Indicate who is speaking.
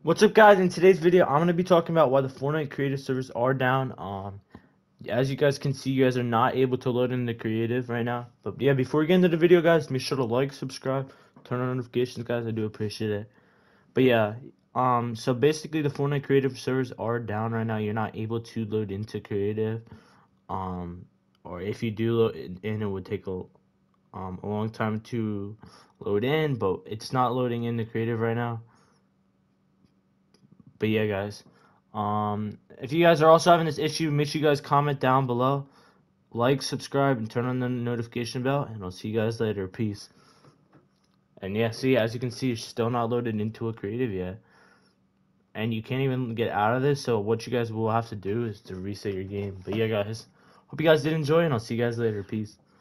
Speaker 1: What's up guys, in today's video I'm going to be talking about why the Fortnite creative servers are down. Um, as you guys can see, you guys are not able to load in the creative right now. But yeah, before we get into the video guys, make sure to like, subscribe, turn on notifications guys, I do appreciate it. But yeah, um, so basically the Fortnite creative servers are down right now. You're not able to load into creative. Um, or if you do load in, it would take a, um, a long time to load in, but it's not loading in the creative right now but yeah, guys. Um, if you guys are also having this issue, make sure you guys comment down below, like, subscribe, and turn on the notification bell. And I'll see you guys later. Peace. And yeah, see, as you can see, it's still not loaded into a creative yet. And you can't even get out of this. So what you guys will have to do is to reset your game. But yeah, guys. Hope you guys did enjoy, and I'll see you guys later. Peace.